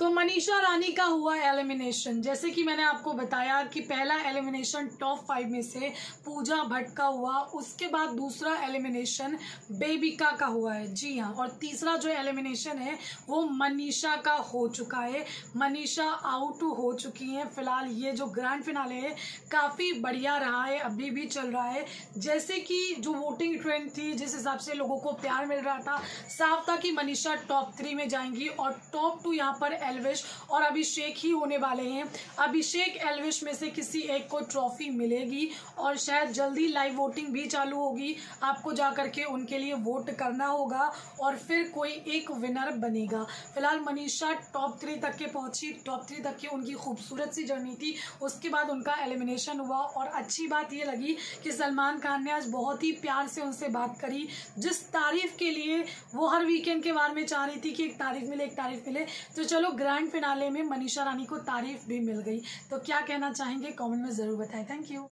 तो मनीषा रानी का हुआ एलिमिनेशन जैसे कि मैंने आपको बताया कि पहला एलिमिनेशन टॉप फाइव में से पूजा भट्ट का हुआ, उसके बाद दूसरा एलिमिनेशन बेबिका का हुआ है। जी हाँ और तीसरा जो एलिमिनेशन है, वो मनीषा का हो चुका है। मनीषा आउट हो चुकी हैं। फ़िलहाल ये जो ग्रैंड फिनाले है, काफ़ी बढ़िया रहा है, अभी भी चल रहा है। जैसे कि जो वोटिंग ट्रेंड थी, जिस हिसाब से लोगों को प्यार मिल रहा था, साफ़ था कि मनीषा टॉप थ्री में जाएँगी और टॉप टू यहाँ पर एलविश और अभिषेक ही होने वाले हैं। अभिषेक, एलविश में से किसी एक को ट्रॉफी मिलेगी और शायद जल्दी लाइव वोटिंग भी चालू होगी। आपको जा करके उनके लिए वोट करना होगा और फिर कोई एक विनर बनेगा। फ़िलहाल मनीषा टॉप थ्री तक के पहुँची। टॉप थ्री तक की उनकी खूबसूरत सी जर्नी थी। उसके बाद उनका एलिमिनेशन हुआ और अच्छी बात ये लगी कि सलमान खान ने आज बहुत ही प्यार से उनसे बात करी। जिस तारीफ़ के लिए वो हर वीकेंड के बारे में चाह रही थी कि एक तारीफ़ मिले, एक तारीफ़ मिले। तो चलो ग्रैंड फिनाले में मनीषा रानी को तारीफ़ भी मिल गई। तो क्या कहना चाहेंगे? कमेंट में ज़रूर बताएँ। Thank you